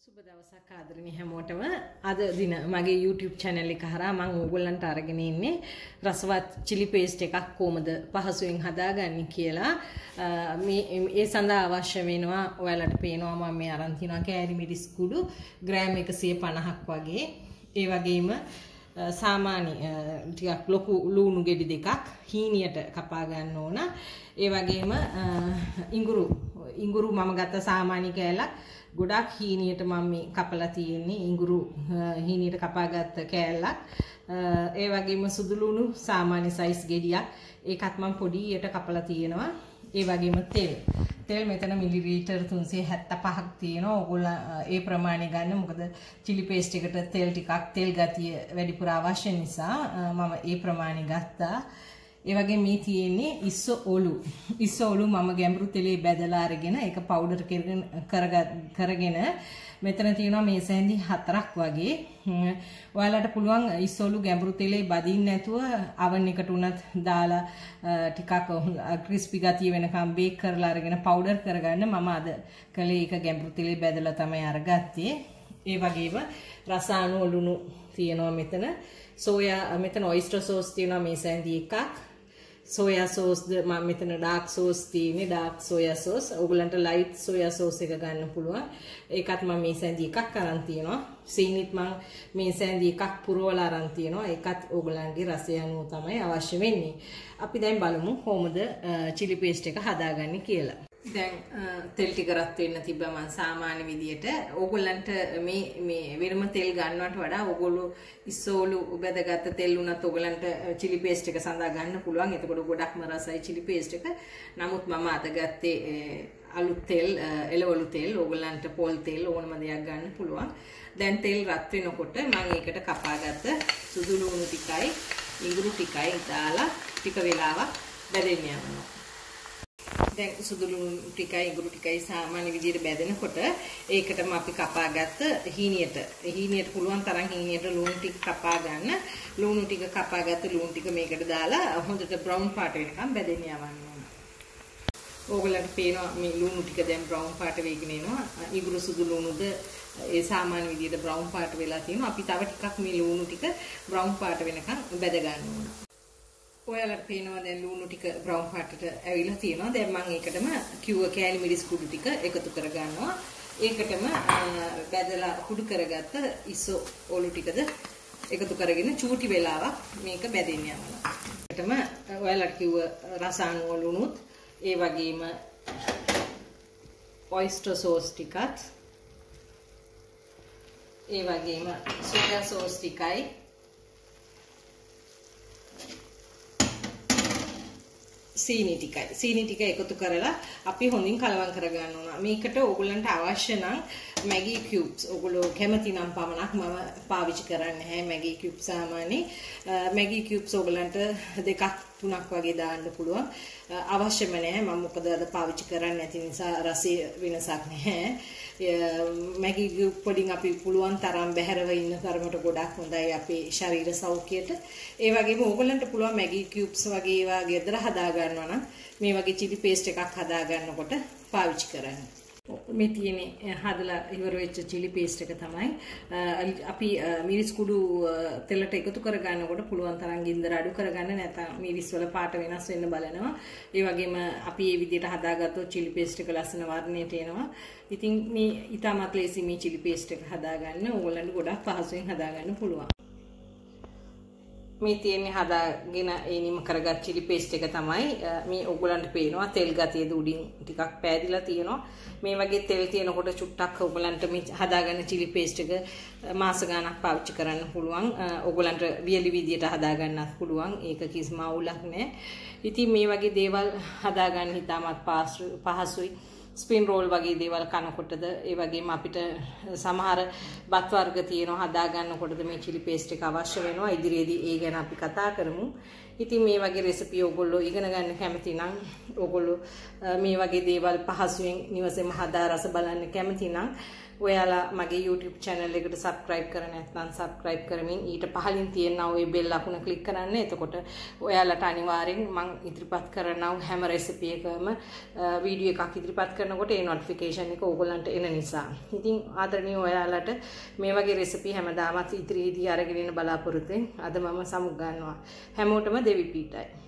සුබ දවසක් ආදරණීය හැමෝටම අද දින මගේ YouTube channel එක හරහා මම ඕගොල්ලන්ට අරගෙන ඉන්නේ රසවත් chili paste එකක් කොහොමද පහසුවෙන් හදාගන්නේ කියලා. මේ ඒ සඳහා අවශ්‍ය වෙනවා ඔයාලට පේනවා මම මේ අරන් තිනවා කෑලි මිරිස් කුඩු ග්‍රෑම් 150ක් වගේ. ඒ වගේම සාමාන්‍ය ටිකක් ලොකු ලූණු ගෙඩි දෙකක් හීනියට කපා ගන්න ඕන. ඒ වගේම ඉඟුරු ඉඟුරු මම ගත්ත සාමාන්‍ය කෑල්ලක්. ගොඩක් හීනියට මම මේ කපලා තියෙන්නේ ඉඟුරු හීනියට කපාගත්ත කෑල්ලක්. ඒ වගේම සුදුලුණු සාමාන්‍ය සයිස් ගෙඩියක්. ඒකත් මම පොඩියට කපලා තියෙනවා. ඒ වගේම තෙල්. තෙල් මෙතන මිලිලීටර් 375ක් තියෙනවා. ඕගොල්ලෝ ඒ ප්‍රමාණය ගන්න. මොකද chili paste එකට තෙල් ටිකක් තෙල් ගතිය වැඩිපුර අවශ්‍ය නිසා මම ඒ ප්‍රමාණය ගත්තා. ඒ වගේ මේ තියෙන්නේ ඉස්ස ඔලු. ඉස්ස ඔලු මම ගැඹුරු තෙලේ බැදලා අරගෙන ඒක පවුඩර් කරගෙන මෙතන තියෙනවා මේ සැඳි හතරක් වගේ. ඔයාලට පුළුවන් ඉස්ස ඔලු ගැඹුරු තෙලේ බදින්න නැතුව අවන් එකට උනත් දාලා ටිකක් ක්‍රිස්පි ගතිය වෙනකම් බේක් කරලා අරගෙන පවුඩර් කරගන්න මම අද කළේ ඒක ගැඹුරු තෙලේ බැදලා තමයි අරගත්තේ. ඒ වගේම රසායන ඔලුණු තියෙනවා මෙතන. සෝයා මෙතන ඔයිස්ටර් සෝස් තියෙනවා මේ සැඳි එකක්. සෝයා සෝස් මම මෙතන ඩාර්ක් සෝස් තියෙන්නේ ඩාර්ක් සෝයා සෝස්. ඕගලන්ට ලයිට් සෝයා සෝස් එක ගන්න පුළුවන්. ඒකත් මම මේ සැඳි එකක් අරන් තියෙනවා. සීනිත් මම මේ සැඳි එකක් පුරවලා අරන් තියෙනවා. ඒකත් ඕගලන්ගේ රසය අනුව තමයි අවශ්‍ය වෙන්නේ. අපි දැන් බලමු කොහොමද chili paste එක හදාගන්නේ කියලා. දැන් තෙල් ටික රත් වෙන්න තිබ්බ මම සාමාන්‍ය විදියට ඕගොල්ලන්ට මේ මේ වෙනම තෙල් ගන්නවට වඩා ඕගොල්ලෝ ඉස්සෝලු බෙදගත්ත තෙල් උනත් ඕගොල්ලන්ට chili paste එක සඳහා ගන්න පුළුවන්. එතකොට ගොඩක්ම රසයි chili paste එක. නමුත් මම අද ගත්තේ අලුත් තෙල්, එළවලු තෙල්, ඕගොල්ලන්ට පොල් තෙල් ඕනම දෙයක් ගන්න පුළුවන්. දැන් තෙල් රත් වෙනකොට මම ඒකට කපාගත්ත සුදු ලුණු ටිකයි, ඉඟුරු ටිකයි දාලා ටික වෙලාවක් බැදෙන්න යනවා. දැන් සුදු ලුණු ටිකයි ඉඟුරු ටිකයි සාමාන්‍ය විදිහට බැදෙනකොට ඒකටම අපි කපාගත්ත හීනියට හීනියට පුළුවන් තරම් හීනියට ලුණු ටික කපා ගන්න ලුණු ටික කපාගත්ත ලුණු ටික මේකට දාලා හොඳට බ්‍රවුන් පාට වෙනකම් බැදෙන්න යවන්න ඕන. ඕගොල්ලන්ට පේනවා මේ ලුණු ටික දැන් බ්‍රවුන් පාට වෙගෙන එනවා. ඉඟුරු සුදු ලුණුද ඒ සාමාන්‍ය විදිහට බ්‍රවුන් පාට වෙලා තියෙනවා. අපි තව ටිකක් මේ ලුණු ටික බ්‍රවුන් පාට වෙනකම් බැද ගන්න ඕන. ඔයාලට පේනවා දැන් ලුණු ටික බ්‍රවුන් පාටට ඇවිල්ලා තියෙනවා. දැන් මම ඒකටම කිව්ව කෑලි මිරිස් කුඩු ටික එකතු කර ගන්නවා. ඒකටම බැදලා කුඩු කරගත්ත ඉස්සෝ ඔලු ටිකද එකතු කරගෙන චූටි වෙලාවක් මේක බැදෙන්න යනවා. ඒකටම ඔයාලට කිව්ව රසායන ලුණුත් ඒ වගේම ඔයිස්ටර් සෝස් ටිකත් ඒ වගේම සෝයා සෝස් ටිකයි සීනි ටිකයි. සීනි ටික එකතු කරලා අපි හොඳින් කලවම් කරගන්න ඕන. මේකට ඕගොල්ලන්ට අවශ්‍ය නම් මැගි කියුබ්ස් ඕගොල්ලෝ කැමති නම් පමණක් මම පාවිච්චි කරන්නේ නැහැ මැගි කියුබ් සාමාන්‍ය මැගි කියුබ්ස් ඕගොල්ලන්ට දෙකක් තුනක් වගේ දාන්න පුළුවන්. අවශ්‍යම නැහැ මම මොකද අද පාවිච්චි කරන්නේ නැති නිසා රසය වෙනසක් නැහැ. මැගි කියුබ් වලින් අපි පුළුවන් තරම් බැහැරව ඉන්න තරමට ගොඩක් හොඳයි අපේ ශරීර සෞඛ්‍යයට. ඒ වගේම ඕගොල්ලන්ට පුළුවන් මැගි කියුබ්ස් වගේ ඒවා ගෙදර හදා ගන්නවා නම් මේ වගේ chili paste එකක් හදා ගන්නකොට පාවිච්චි කරන්න. මේ තියෙන්නේ හදලා ඉවර වෙච්ච chili paste එක තමයි. අපි මිරිස් කුඩු තෙලට එකතු කර ගන්නකොට පුළුවන් තරම් ගින්දර අඩු කරගන්න නැත්නම් මිරිස් වල පාට වෙනස් වෙන්න බලනවා. ඒ වගේම අපි මේ විදිහට හදාගත්තොත් chili paste එක ලස්සන වර්ණයට එනවා. ඉතින් මේ ඊටමත් ලේසි මේ chili paste එක හදාගන්න ඕගොල්ලන්ට ගොඩක් පහසුවෙන් හදාගන්න පුළුවන්. මේ තියෙන්නේ හදාගෙන ඒ නිම කරගත් chili paste එක තමයි. මේ ඔයගලන්ට පේනවා තෙල් ගතියද උඩින් ටිකක් පෑදිලා තියෙනවා. මේ වගේ තෙල් තියෙනකොට චුට්ටක් ඔයගලන්ට මේ හදාගන්න chili paste එක මාස ගාණක් පාවිච්චි කරන්න පුළුවන්. ඔයගලන්ට වියලි විදියට හදාගන්නත් පුළුවන්. ඒක කිසිම අවුලක් නැහැ ඉතින් මේ වගේ දේවල් හදාගන්න හිතාමත් පහසුයි. ස්පින් රෝල් වගේ දේවල් කනකොටද ඒ වගේම අපිට සමහර බත් වර්ග තියෙනවා හදා ගන්නකොටද මේ chili paste එක අවශ්‍ය වෙනවා ඉදිරියේදී ඒ ගැන අපි කතා කරමු. ඉතින් මේ වගේ රෙසිපි ඕගොල්ලෝ ඉගෙන ගන්න කැමති නම් ඕගොල්ලෝ මේ වගේ දේවල් පහසුවෙන් නිවසේම හදා රස බලන්න කැමති නම් ඔයාලා මගේ YouTube channel එකට subscribe කර නැත්නම් subscribe කරමින් ඊට පහලින් තියෙන ওই bell අකුණ click කරන්න. එතකොට ඔයාලට අනිවාර්යෙන් මම ඉදිරිපත් කරනව හැම recipe එකම වීඩියෝ එකක් ඉදිරිපත් කරනකොට ඒ notification එක ඕගොල්ලන්ට එන නිසා. ඉතින් ආදරණීය ඔයාලට මේ වගේ recipe හැමදාමත් ඉදිරියේදී අරගෙන ඉන්න බලාපොරොත්තු වෙන. අද මම සමුග් ගන්නවා. හැමෝටම දෙවි පීටයි.